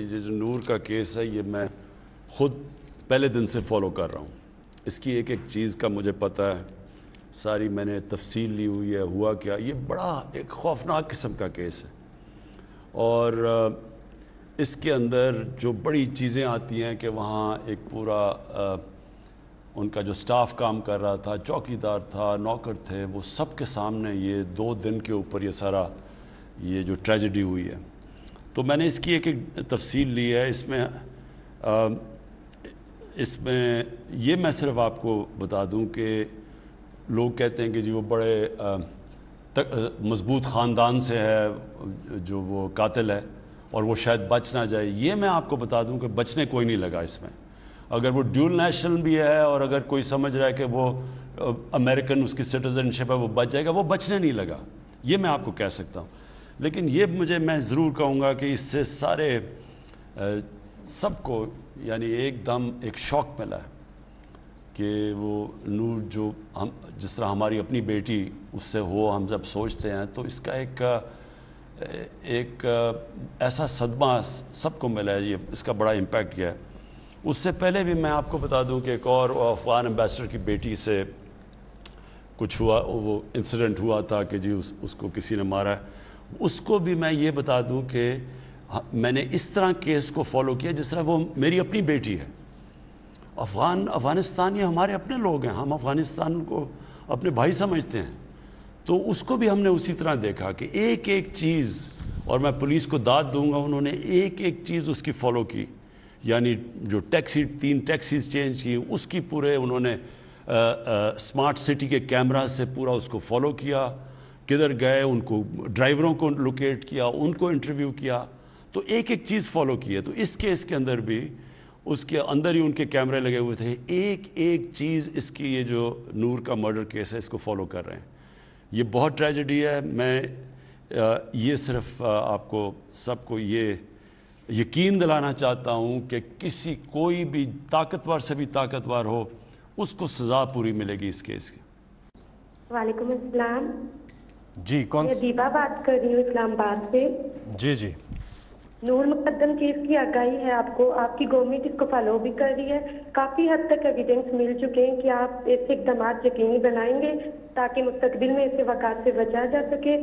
ये जो नूर का केस है ये मैं खुद पहले दिन से फॉलो कर रहा हूँ। इसकी एक एक चीज़ का मुझे पता है। सारी मैंने तफसील ली हुई है हुआ क्या ये बड़ा एक खौफनाक किस्म का केस है। और इसके अंदर जो बड़ी चीज़ें आती हैं कि वहाँ एक पूरा आ, उनका जो स्टाफ काम कर रहा था चौकीदार था नौकर थे वो सब के सामने ये दो दिन के ऊपर ये सारा ये जो ट्रेजडी हुई है। तो मैंने इसकी एक एक तफसील ली है इसमें आ, इसमें ये मैं सिर्फ़ आपको बता दूँ कि लोग कहते हैं कि जी वो बड़े मज़बूत ख़ानदान से है जो वो कातिल है और वो शायद बच ना जाए। ये मैं आपको बता दूँ कि बचने कोई नहीं लगा इसमें। अगर वो ड्यूल नेशनल भी है और अगर कोई समझ रहा है कि वो अमेरिकन उसकी सिटीजनशिप है वो बच जाएगा वो बचने नहीं लगा। ये मैं आपको कह सकता हूँ। लेकिन ये मुझे मैं ज़रूर कहूँगा कि इससे सारे सबको यानी एकदम एक शौक मिला है कि वो नूर जो हम जिस तरह हमारी अपनी बेटी उससे हो हम जब सोचते हैं तो इसका एक एक ऐसा सदमा सबको मिला है ये इसका बड़ा इम्पैक्ट गया है। उससे पहले भी मैं आपको बता दूँ कि एक और अफगान एम्बेसडर की बेटी से कुछ हुआ वो इंसिडेंट हुआ था कि जी उस, उसको किसी ने मारा है। उसको भी मैं ये बता दूँ कि मैंने इस तरह केस को फॉलो किया जिस तरह वो मेरी अपनी बेटी है। अफगान अफ़गानिस्तान ये हमारे अपने लोग हैं हम अफ़गानिस्तान को अपने भाई समझते हैं। तो उसको भी हमने उसी तरह देखा कि एक एक चीज़ और मैं पुलिस को दाद दूँगा उन्होंने एक एक चीज़ उसकी फॉलो की। यानी जो टैक्सी तीन टैक्सीज चेंज की उसकी पूरे उन्होंने आ, आ, स्मार्ट सिटी के कैमरा से पूरा उसको फॉलो किया। किधर गए, उनको ड्राइवरों को लोकेट किया, उनको इंटरव्यू किया तो एक एक चीज़ फॉलो की है। तो इस केस के अंदर भी, उसके अंदर ही उनके कैमरे लगे हुए थे। एक एक चीज़ इसकी ये जो नूर का मर्डर केस है, इसको फॉलो कर रहे हैं। ये बहुत ट्रेजेडी है। मैं ये सिर्फ़ आपको सबको ये यकीन दिलाना चाहता हूँ कि किसी कोई भी ताकतवर से भी ताकतवर हो, उसको सज़ा पूरी मिलेगी इस केस की। वालेकुम जी कौन मैं दीपा बात कर रही हूँ इस्लामाबाद से। जी जी। नूर मुकदम केस की आगाही है आपको। आपकी गवर्नमेंट इसको फॉलो भी कर रही है। काफ़ी हद तक एविडेंस मिल चुके हैं कि आप ऐसे इकदाम यकीनी बनाएँगे ताकि मुस्तबिल में ऐसे वाक़ात से बचा जा सके।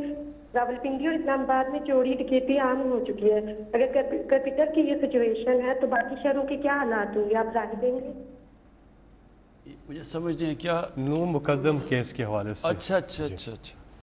रावलपिंडी और इस्लामाबाद में चोरी डकैती आम हो चुकी है। अगर कैपिटल की ये सिचुएशन है तो बाकी शहरों के क्या हालात होंगे? आप ज़ाहिर देंगे? मुझे समझ नहीं क्या नू मुकदम केस के हवाले से। अच्छा अच्छा अच्छा अच्छा।